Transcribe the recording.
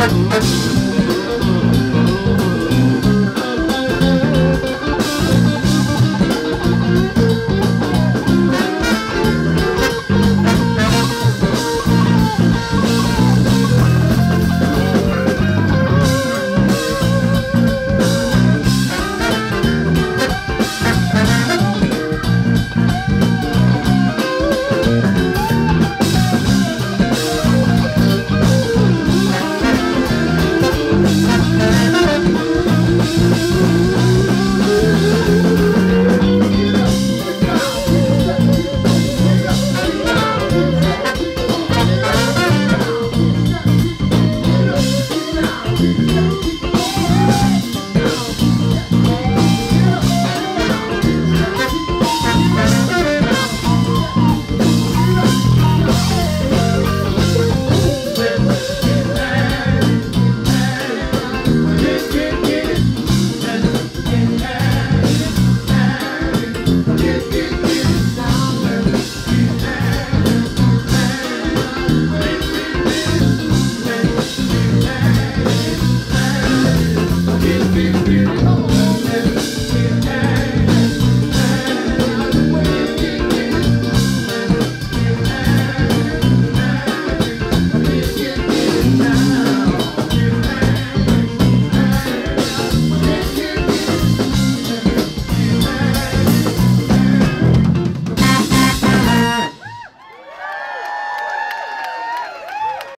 Mm-hmm.